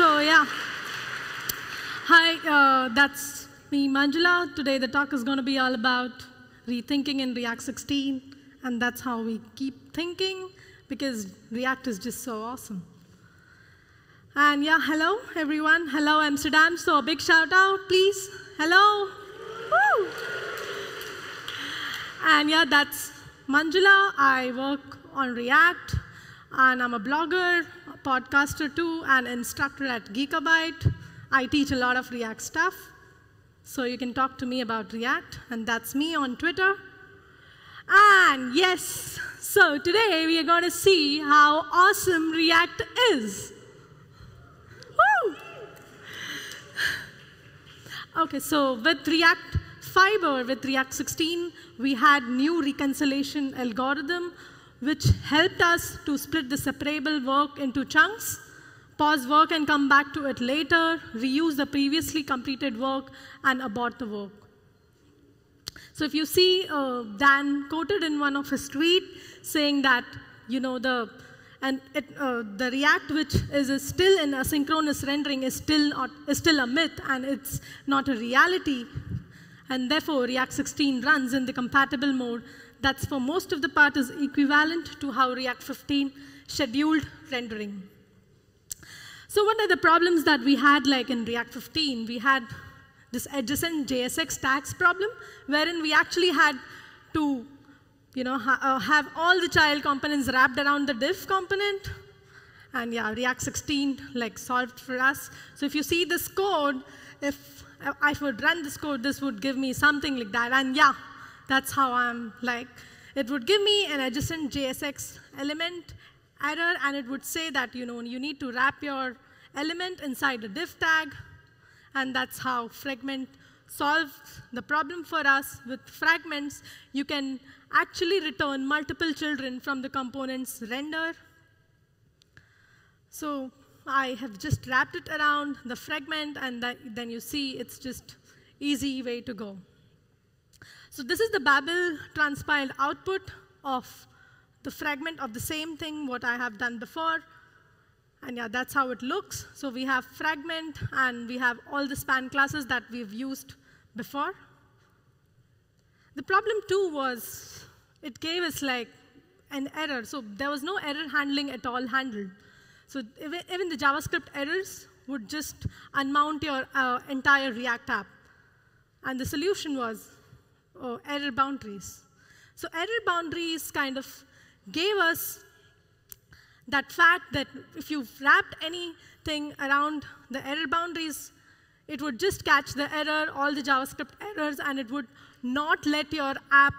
So, yeah. Hi, uh, that's me, Manjula. Today the talk is going to be all about rethinking in React 16, and that's how we keep thinking because React is just so awesome. And yeah, hello everyone. Hello Amsterdam. So a big shout out, please. Hello. Woo. And yeah, that's Manjula. I work on React, and I'm a blogger, a podcaster too, and instructor at Geekabyte. I teach a lot of React stuff. So you can talk to me about React, and that's me on Twitter. And yes, so today we are going to see how awesome React is. Woo! Okay, so with React Fiber, with React 16, we had new reconciliation algorithm which helped us to split the separable work into chunks, pause work and come back to it later, reuse the previously completed work, and abort the work. So if you see uh, Dan quoted in one of his tweets saying that, you know, the and it, uh, the React, which is, is, still in asynchronous rendering, is still, not, is still a myth, and it's not a reality. And therefore, React 16 runs in the compatible mode. That's for most of the part is equivalent to how React 15 scheduled rendering. So what are the problems that we had like in React 15? We had this adjacent JSX tags problem, wherein we actually had to you know, ha uh, have all the child components wrapped around the div component. And yeah, React 16 like solved for us. So if you see this code, if I would run this code, this would give me something like that. And yeah, that's how I'm like, it would give me an adjacent JSX element error, and it would say that you know you need to wrap your element inside a div tag, and that's how fragment solves the problem for us. With fragments, you can actually return multiple children from the component's render. So I have just wrapped it around the fragment, and that, then you see it's just easy way to go. So this is the Babel transpiled output of the fragment of the same thing what I have done before. And yeah, that's how it looks. So we have fragment, and we have all the span classes that we've used before. The problem too was it gave us like an error. So there was no error handling at all handled. So even the JavaScript errors would just unmount your uh, entire React app. And the solution was oh, error boundaries. So error boundaries kind of gave us that fact that if you wrapped anything around the error boundaries, it would just catch the error, all the JavaScript errors, and it would not let your app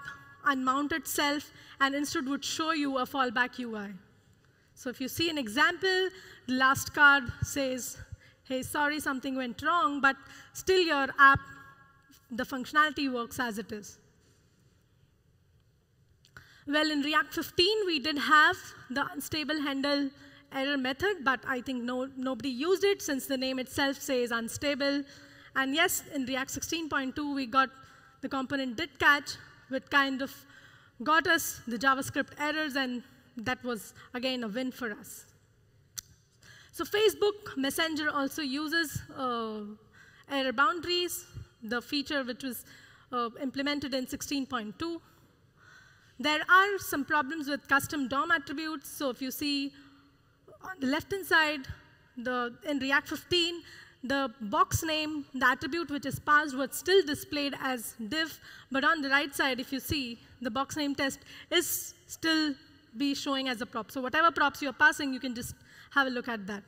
unmount itself, and instead would show you a fallback UI. So if you see an example, the last card says, hey, sorry, something went wrong, but still your app, the functionality works as it is. Well, in React 15, we did have the unstable handle error method, but I think no, nobody used it since the name itself says unstable. And yes, in React 16.2, we got the component did catch, which kind of got us the JavaScript errors, and that was, again, a win for us. So Facebook Messenger also uses uh, error boundaries, the feature which was uh, implemented in 16.2. There are some problems with custom DOM attributes. So if you see on the left-hand side, the, in React 15, the box name, the attribute which is passed was still displayed as div, but on the right side, if you see, the box name test is still be showing as a prop. So whatever props you're passing, you can just have a look at that.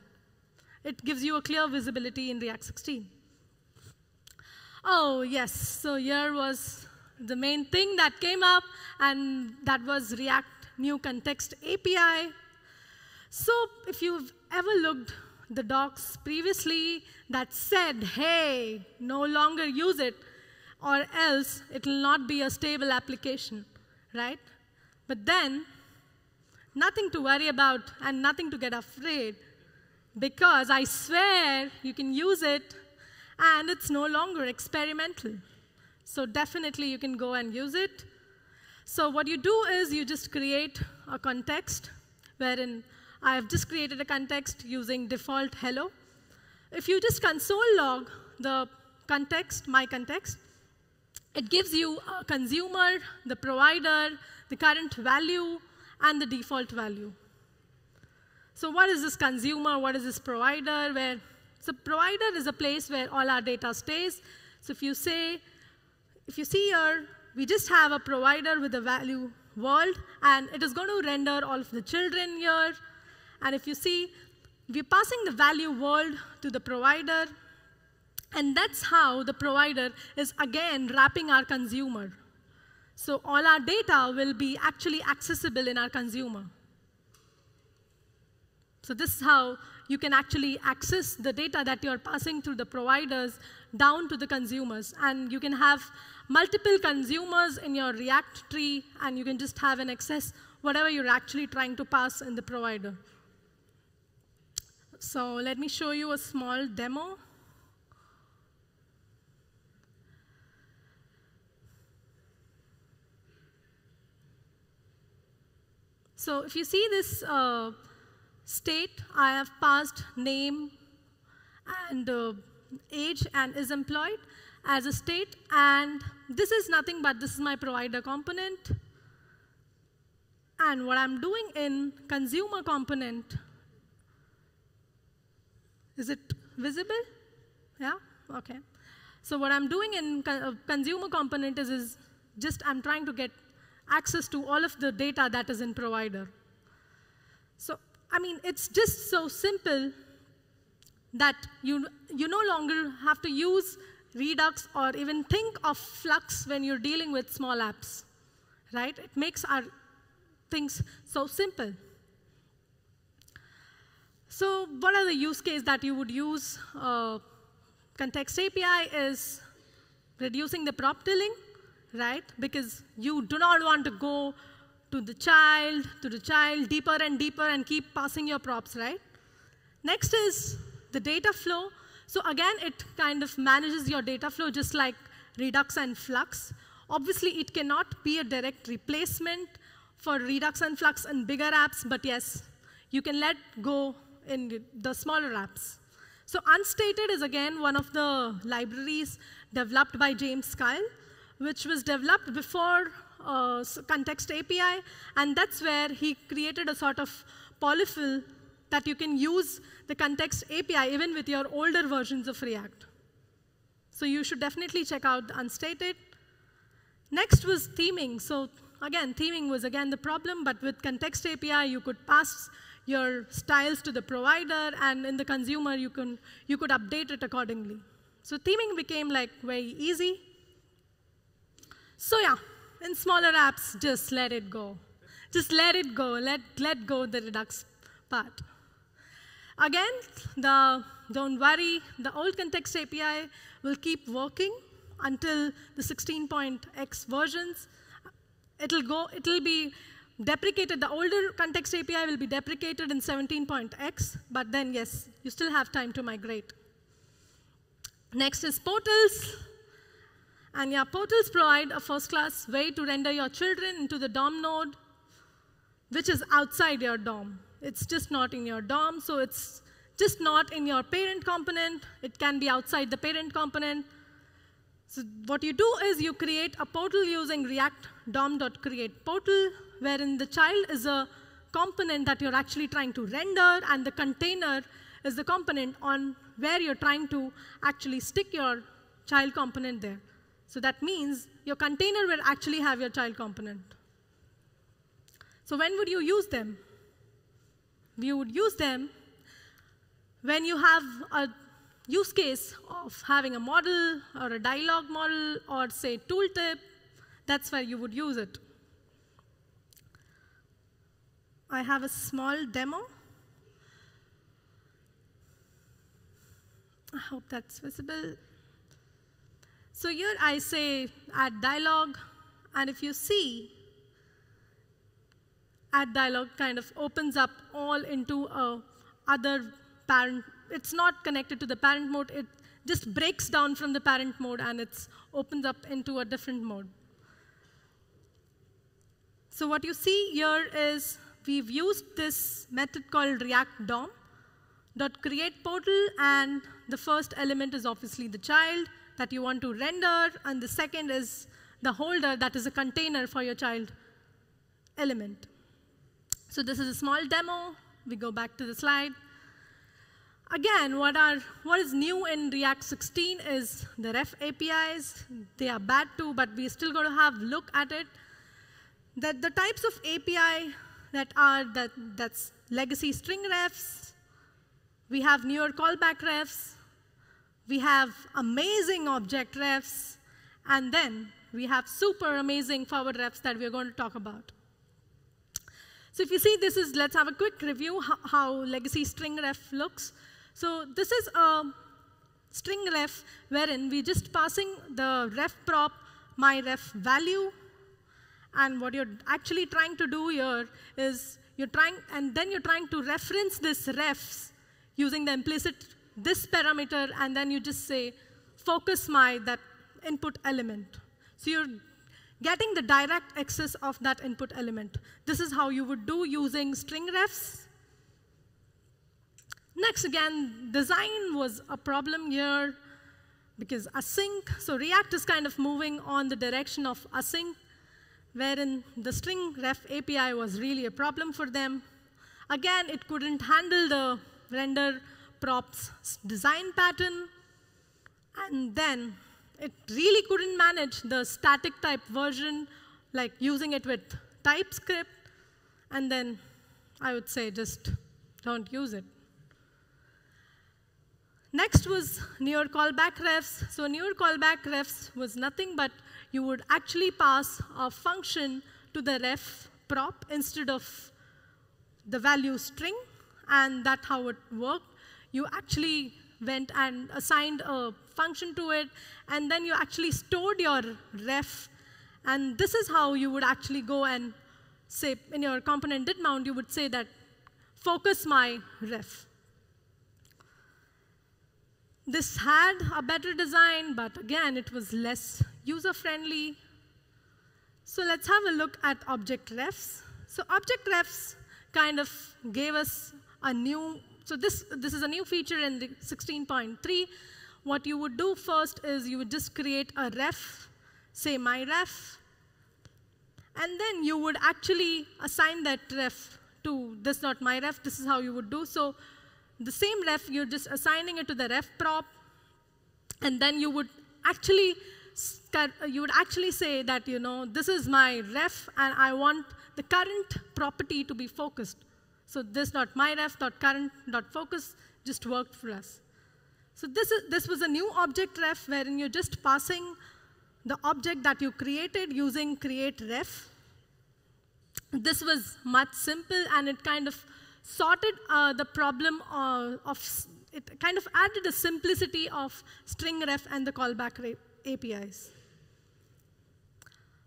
It gives you a clear visibility in React 16. Oh, yes, so here was the main thing that came up, and that was React New Context API. So if you've ever looked the docs previously that said, hey, no longer use it, or else it will not be a stable application, right? But then, nothing to worry about and nothing to get afraid, because I swear you can use it, and it's no longer experimental. So definitely you can go and use it. So what you do is you just create a context wherein I have just created a context using default hello. if you just console log the context, my context, it gives you a consumer, the provider, the current value, and the default value. So what is this consumer? What is this provider? Where so provider is a place where all our data stays. So if you say, if you see here, we just have a provider with a value world, and it is going to render all of the children here. And if you see, we're passing the value world to the provider, and that's how the provider is again wrapping our consumer. So all our data will be actually accessible in our consumer. So this is how you can actually access the data that you're passing through the providers down to the consumers. And you can have multiple consumers in your React tree, and you can just have an access whatever you're actually trying to pass in the provider. So let me show you a small demo. So if you see this uh, state, I have passed name and uh, age and is employed as a state. And this is nothing but this is my provider component. And what I'm doing in consumer component, is it visible? Yeah? OK. So what I'm doing in uh, consumer component is, is just I'm trying to get access to all of the data that is in provider. So, I mean, it's just so simple that you, you no longer have to use Redux or even think of Flux when you're dealing with small apps, right? It makes our things so simple. So what are the use cases that you would use? Uh, Context API is reducing the prop drilling right? Because you do not want to go to the child, to the child, deeper and deeper, and keep passing your props, right? Next is the data flow. So again, it kind of manages your data flow just like Redux and Flux. Obviously, it cannot be a direct replacement for Redux and Flux in bigger apps, but yes, you can let go in the smaller apps. So Unstated is again one of the libraries developed by James Kyle which was developed before uh, Context API, and that's where he created a sort of polyfill that you can use the Context API even with your older versions of React. So you should definitely check out unstated. Next was theming. So again, theming was again the problem, but with Context API, you could pass your styles to the provider, and in the consumer, you, can, you could update it accordingly. So theming became like very easy. So yeah, in smaller apps, just let it go. Just let it go. Let, let go the Redux part. Again, the, don't worry, the old context API will keep working until the 16.x versions. It'll go, it'll be deprecated, the older context API will be deprecated in 17.x, but then yes, you still have time to migrate. Next is portals. And yeah, portals provide a first-class way to render your children into the DOM node, which is outside your DOM. It's just not in your DOM, so it's just not in your parent component. It can be outside the parent component. So what you do is you create a portal using React DOM.create portal, wherein the child is a component that you're actually trying to render, and the container is the component on where you're trying to actually stick your child component there. So that means your container will actually have your child component. So when would you use them? You would use them when you have a use case of having a model or a dialog model or say tooltip, that's where you would use it. I have a small demo. I hope that's visible. So here I say add dialog, and if you see, add dialog kind of opens up all into a other parent. It's not connected to the parent mode. It just breaks down from the parent mode, and it opens up into a different mode. So what you see here is we've used this method called React DOM dot create portal, and the first element is obviously the child that you want to render, and the second is the holder that is a container for your child element. So this is a small demo. We go back to the slide. Again, what, are, what is new in React 16 is the ref APIs. They are bad too, but we're still going to have look at it. That the types of API that are that that's legacy string refs. We have newer callback refs. We have amazing object refs. And then we have super amazing forward refs that we're going to talk about. So if you see, this is, let's have a quick review how, how legacy string ref looks. So this is a string ref wherein we're just passing the ref prop my ref value. And what you're actually trying to do here is you're trying, and then you're trying to reference this refs using the implicit this parameter, and then you just say focus my that input element. So you're getting the direct access of that input element. This is how you would do using string refs. Next, again, design was a problem here because async, so React is kind of moving on the direction of async, wherein the string ref API was really a problem for them. Again, it couldn't handle the render props design pattern, and then it really couldn't manage the static type version, like using it with TypeScript, and then I would say just don't use it. Next was near callback refs. So near callback refs was nothing but you would actually pass a function to the ref prop instead of the value string, and that's how it worked. You actually went and assigned a function to it, and then you actually stored your ref. And this is how you would actually go and say, in your component did mount, you would say that focus my ref. This had a better design, but again, it was less user-friendly. So let's have a look at object refs. So object refs kind of gave us a new so this, this is a new feature in the 16.3. What you would do first is you would just create a ref, say my ref, and then you would actually assign that ref to this not my ref. This is how you would do. So the same ref, you're just assigning it to the ref prop, and then you would actually you would actually say that you know this is my ref, and I want the current property to be focused. So this dot myref dot current dot focus just worked for us. So this, is, this was a new object ref wherein you're just passing the object that you created using create ref. This was much simple and it kind of sorted uh, the problem uh, of, it kind of added a simplicity of string ref and the callback APIs.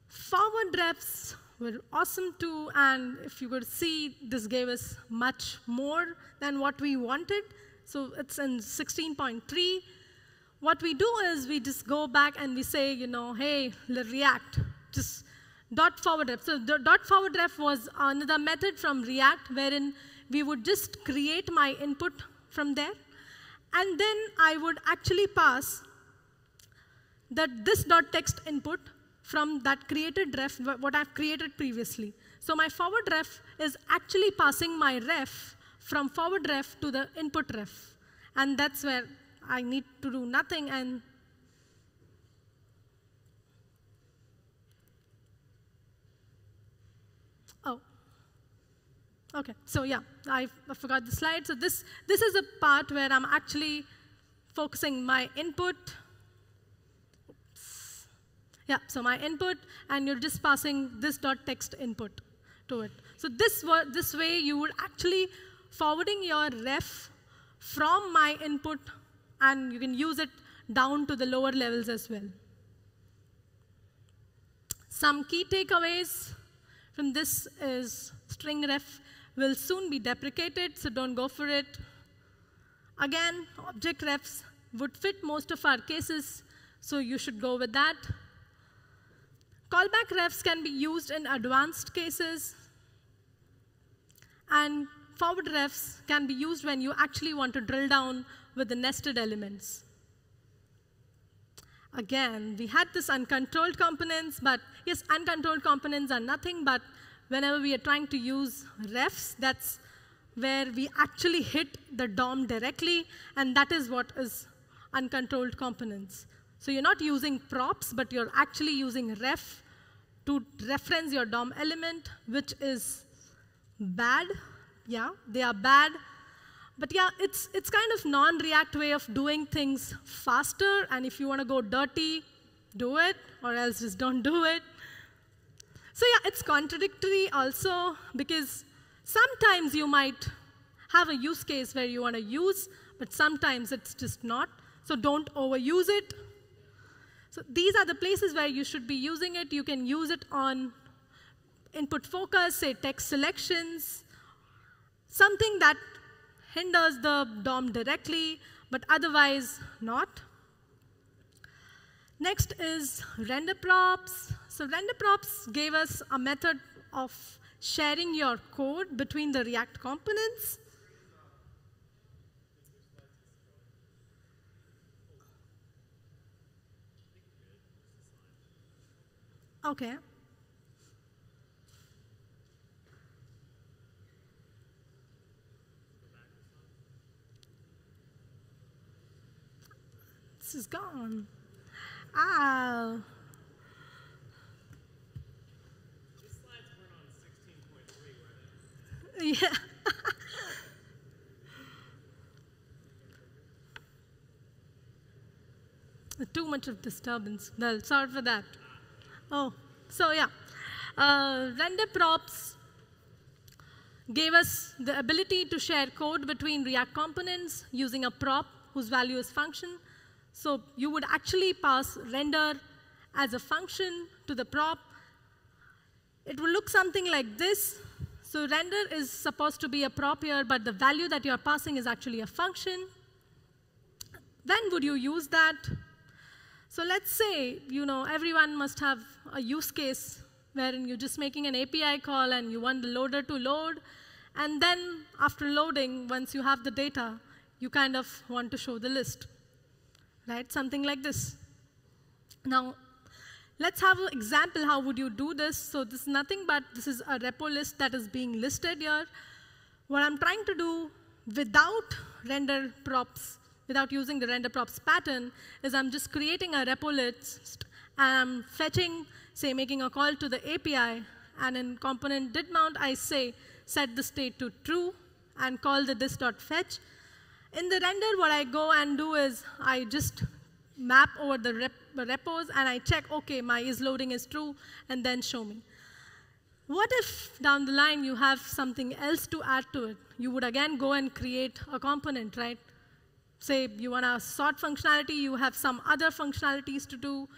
Forward refs were awesome too, and if you could see, this gave us much more than what we wanted. So it's in 16.3. What we do is we just go back and we say, you know, hey, React, just dot forward ref. So the dot forward ref was another method from React wherein we would just create my input from there. And then I would actually pass that this dot text input from that created ref, what I've created previously. So my forward ref is actually passing my ref from forward ref to the input ref. And that's where I need to do nothing and Oh, okay. So yeah, I, I forgot the slide. So this, this is a part where I'm actually focusing my input yeah, so my input, and you're just passing this dot text input to it. So this, this way, you would actually forwarding your ref from my input, and you can use it down to the lower levels as well. Some key takeaways from this is string ref will soon be deprecated, so don't go for it. Again, object refs would fit most of our cases, so you should go with that. Callback refs can be used in advanced cases. And forward refs can be used when you actually want to drill down with the nested elements. Again, we had this uncontrolled components, but yes, uncontrolled components are nothing but whenever we are trying to use refs, that's where we actually hit the DOM directly, and that is what is uncontrolled components. So you're not using props, but you're actually using ref to reference your DOM element, which is bad. Yeah, they are bad. But yeah, it's, it's kind of non-React way of doing things faster, and if you want to go dirty, do it, or else just don't do it. So yeah, it's contradictory also, because sometimes you might have a use case where you want to use, but sometimes it's just not. So don't overuse it. So these are the places where you should be using it. You can use it on input focus, say text selections, something that hinders the DOM directly, but otherwise not. Next is render props. So render props gave us a method of sharing your code between the React components. Okay. This is gone. Ah. Yeah. Too much of disturbance. Well, sorry for that. Oh, so yeah. Uh, render props gave us the ability to share code between React components using a prop whose value is function. So you would actually pass render as a function to the prop. It will look something like this. So render is supposed to be a prop here, but the value that you're passing is actually a function. When would you use that? So let's say, you know, everyone must have a use case wherein you're just making an API call and you want the loader to load. And then after loading, once you have the data, you kind of want to show the list, right? Something like this. Now, let's have an example. How would you do this? So this is nothing but this is a repo list that is being listed here. What I'm trying to do without render props without using the render props pattern is I'm just creating a repo list and I'm fetching, say, making a call to the API, and in component did mount, I say set the state to true and call the this.fetch. In the render, what I go and do is I just map over the rep repos and I check, okay, my is loading is true, and then show me. What if down the line you have something else to add to it? You would again go and create a component, right? Say you want to sort functionality, you have some other functionalities to do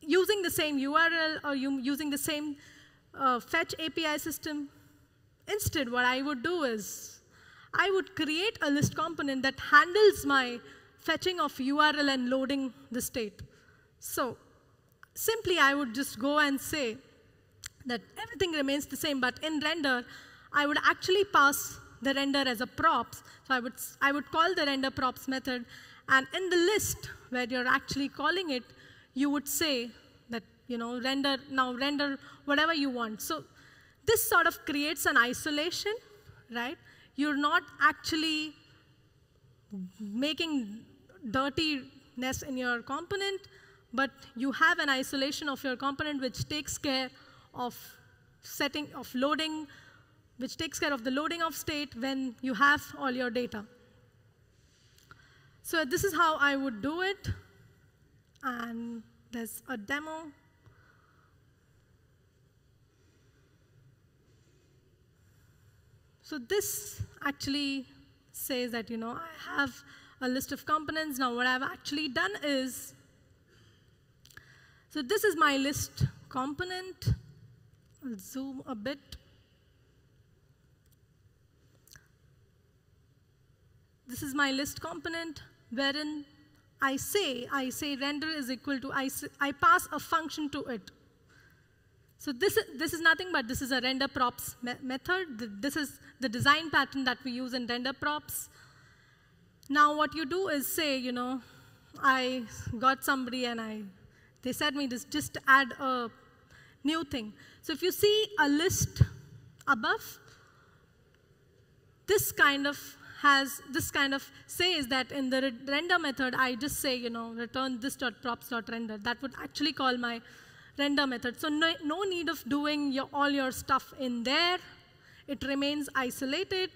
using the same URL or using the same uh, fetch API system. Instead, what I would do is I would create a list component that handles my fetching of URL and loading the state. So simply, I would just go and say that everything remains the same, but in render, I would actually pass the render as a props. So I would, I would call the render props method. And in the list where you're actually calling it, you would say that, you know, render, now render whatever you want. So this sort of creates an isolation, right? You're not actually making dirtiness in your component, but you have an isolation of your component which takes care of setting, of loading which takes care of the loading of state when you have all your data. So this is how I would do it. And there's a demo. So this actually says that, you know, I have a list of components. Now what I've actually done is, so this is my list component. I'll zoom a bit. This is my list component wherein I say, I say render is equal to, I, I pass a function to it. So this, this is nothing but this is a render props me method. This is the design pattern that we use in render props. Now what you do is say, you know, I got somebody and I, they said me this, just add a new thing. So if you see a list above, this kind of has, this kind of says that in the render method, I just say, you know, return this dot props dot render. That would actually call my render method. So no, no need of doing your, all your stuff in there. It remains isolated.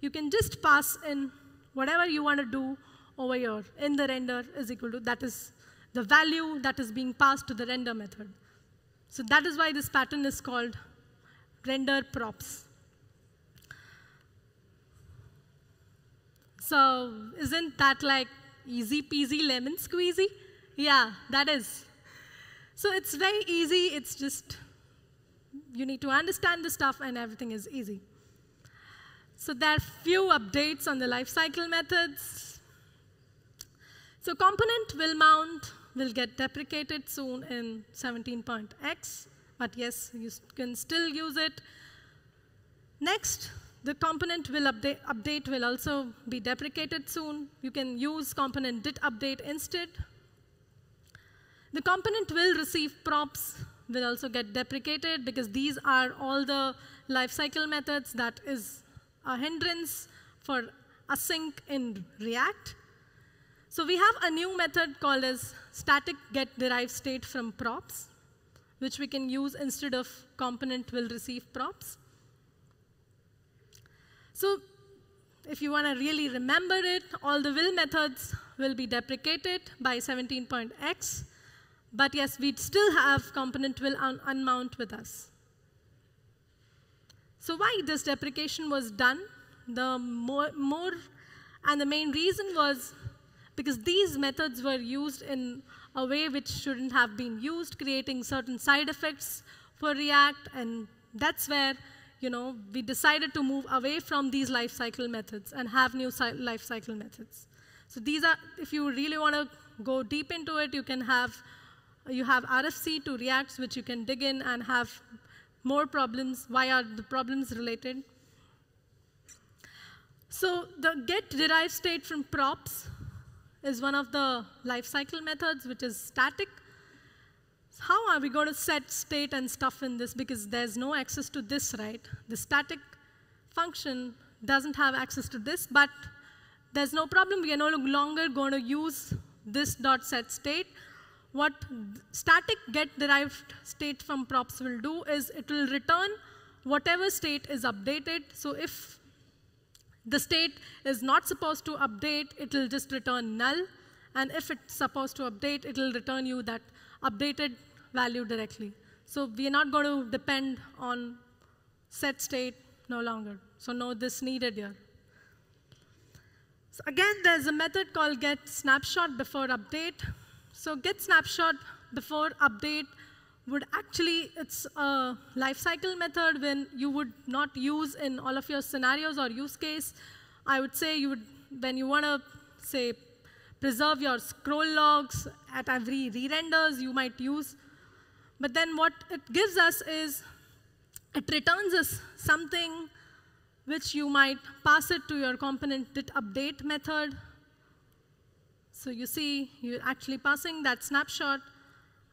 You can just pass in whatever you want to do over here in the render is equal to, that is the value that is being passed to the render method. So that is why this pattern is called render props. So isn't that like easy peasy lemon squeezy? Yeah, that is. So it's very easy. It's just, you need to understand the stuff and everything is easy. So there are few updates on the lifecycle methods. So component will mount will get deprecated soon in 17.x, but yes, you can still use it. Next, the component will update, update will also be deprecated soon. You can use component did update instead. The component will receive props will also get deprecated because these are all the lifecycle methods that is a hindrance for async in React. So we have a new method called as static get derived state from props, which we can use instead of component will receive props. So if you want to really remember it, all the will methods will be deprecated by 17.x. But yes, we'd still have component will un unmount with us. So why this deprecation was done? The more, more, and the main reason was because these methods were used in a way which shouldn't have been used, creating certain side effects for React, and that's where you know, we decided to move away from these life cycle methods and have new life cycle methods. So these are, if you really want to go deep into it, you can have you have RFC to Reacts, which you can dig in and have more problems. Why are the problems related? So the get derived state from props is one of the life cycle methods, which is static. How are we going to set state and stuff in this? Because there's no access to this, right? The static function doesn't have access to this, but there's no problem. We are no longer going to use this dot set state what static get derived state from props will do is it will return whatever state is updated. So if the state is not supposed to update, it will just return null. And if it's supposed to update, it will return you that updated value directly. So we are not going to depend on set state no longer. So no this needed here. So again, there's a method called get snapshot before update. So get snapshot before update would actually, it's a lifecycle method when you would not use in all of your scenarios or use case. I would say you would, when you want to, say, preserve your scroll logs at every re-renders, you might use. But then what it gives us is, it returns us something which you might pass it to your component did update method, so you see, you're actually passing that snapshot,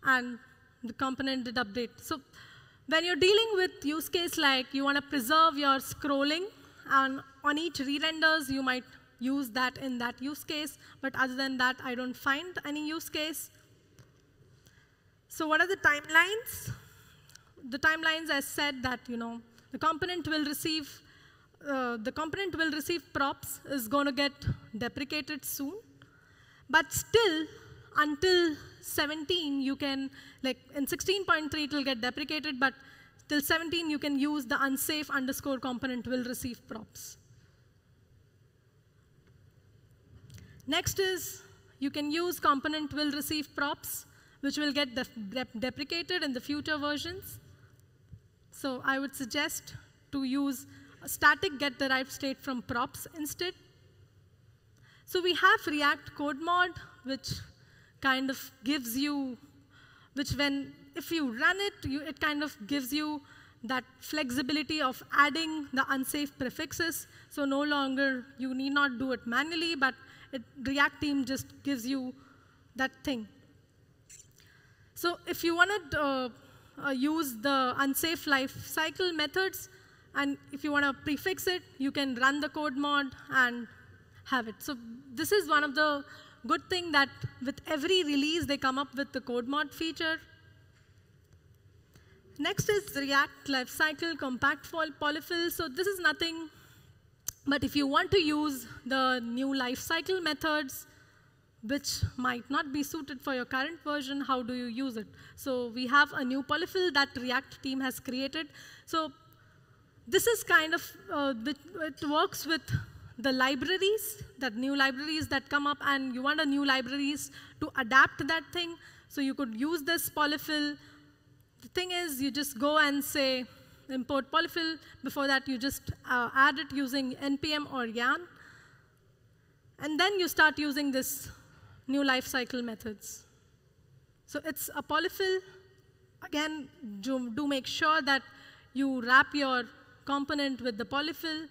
and the component did update. So when you're dealing with use case like you want to preserve your scrolling, and on each re-renders, you might use that in that use case. But other than that, I don't find any use case. So what are the timelines? The timelines, as said, that you know the component will receive uh, the component will receive props is going to get deprecated soon. But still, until 17, you can, like in 16.3, it will get deprecated, but till 17, you can use the unsafe underscore component will receive props. Next is you can use component will receive props, which will get deprecated in the future versions. So I would suggest to use static get derived state from props instead. So we have React code mod, which kind of gives you, which when if you run it, you, it kind of gives you that flexibility of adding the unsafe prefixes. So no longer, you need not do it manually, but it, React team just gives you that thing. So if you want to uh, uh, use the unsafe life cycle methods, and if you want to prefix it, you can run the code mod and have it. So this is one of the good thing that with every release, they come up with the code mod feature. Next is React Lifecycle Compat Polyfill. So this is nothing, but if you want to use the new lifecycle methods, which might not be suited for your current version, how do you use it? So we have a new polyfill that React team has created. So this is kind of, uh, it works with the libraries, that new libraries that come up, and you want a new libraries to adapt that thing. So you could use this polyfill the thing is, you just go and say import polyfill. Before that, you just uh, add it using npm or yarn. And then you start using this new lifecycle methods. So it's a polyfill. Again, do, do make sure that you wrap your component with the polyfill.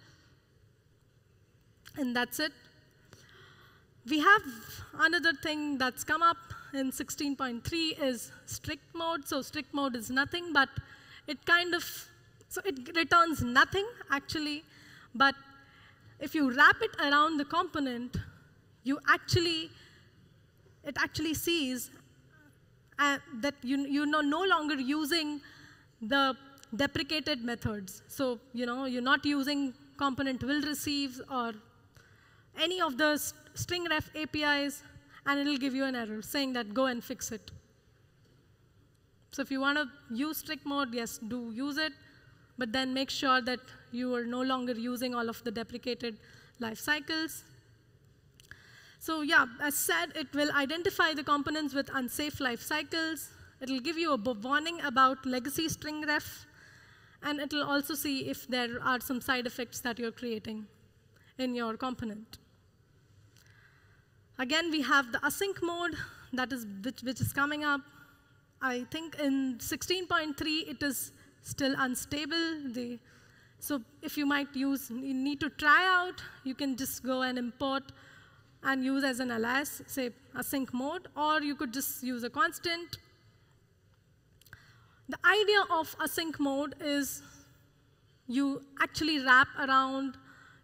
And that's it. We have another thing that's come up in 16.3 is strict mode. So strict mode is nothing, but it kind of, so it returns nothing, actually. But if you wrap it around the component, you actually, it actually sees uh, that you, you're no longer using the deprecated methods. So, you know, you're not using component will receive or any of the string ref APIs and it'll give you an error saying that go and fix it. So if you want to use strict mode, yes, do use it, but then make sure that you are no longer using all of the deprecated life cycles. So yeah, as said, it will identify the components with unsafe life cycles. It'll give you a warning about legacy string ref, and it'll also see if there are some side effects that you're creating in your component. Again, we have the async mode that is which, which is coming up. I think in 16.3 it is still unstable. The, so if you might use, you need to try out, you can just go and import and use as an alias, say a sync mode, or you could just use a constant. The idea of async mode is you actually wrap around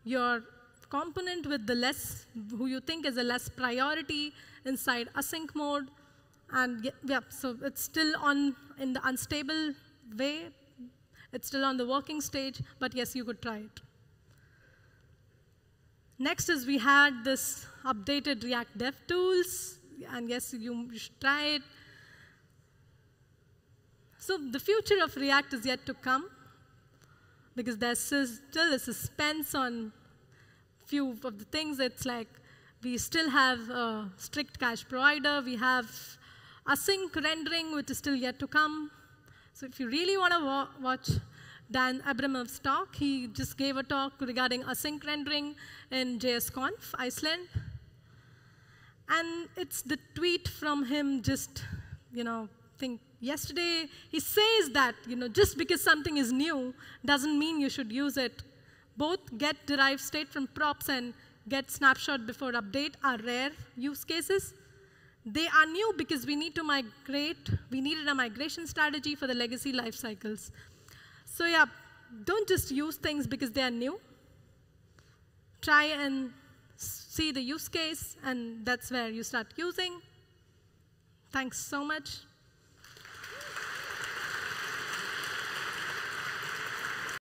your component with the less, who you think is a less priority inside async mode. And yeah, so it's still on in the unstable way. It's still on the working stage, but yes, you could try it. Next is we had this updated React Dev Tools, and yes, you should try it. So the future of React is yet to come, because there's still a suspense on few of the things. It's like we still have a strict cache provider. We have async rendering, which is still yet to come. So if you really want to wa watch Dan Abramov's talk, he just gave a talk regarding async rendering in JSConf, Iceland. And it's the tweet from him just, you know, think yesterday. He says that, you know, just because something is new doesn't mean you should use it both get derived state from props and get snapshot before update are rare use cases. They are new because we need to migrate. We needed a migration strategy for the legacy life cycles. So yeah, don't just use things because they are new. Try and see the use case, and that's where you start using. Thanks so much.